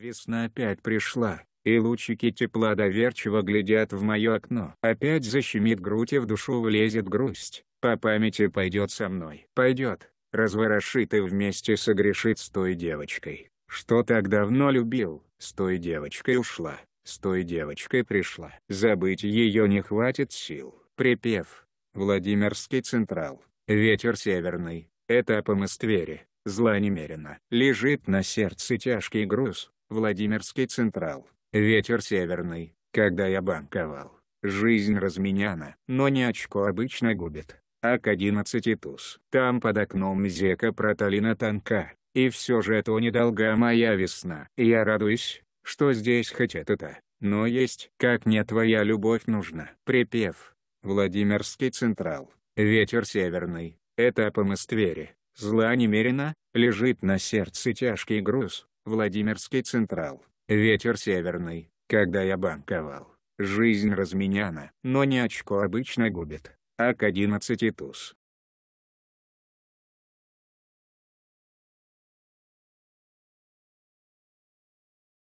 Весна опять пришла, и лучики тепла доверчиво глядят в мое окно. Опять защемит грудь и в душу влезет грусть, по памяти пойдет со мной. Пойдет, разворошит и вместе согрешит с той девочкой, что так давно любил. С той девочкой ушла, с той девочкой пришла. Забыть ее не хватит сил. Припев. Владимирский Централ. Ветер северный. Этап Москвери. Зла немерено. Лежит на сердце тяжкий груз. Владимирский Централ. Ветер северный. Когда я банковал. Жизнь разменяна. Но не очко обычно губит. А к одиннадцати туз. Там под окном зека проталина тонка. И все же это недолга моя весна. Я радуюсь, что здесь хоть это-то, но есть. Как не твоя любовь нужна. Припев. Владимирский Централ. Ветер северный. Этап Москвери. Зла немерено, лежит на сердце тяжкий груз. Владимирский Централ. Ветер северный. Когда я банковал. Жизнь разменяна. Но не очко обычно губит. А к одиннадцати туз.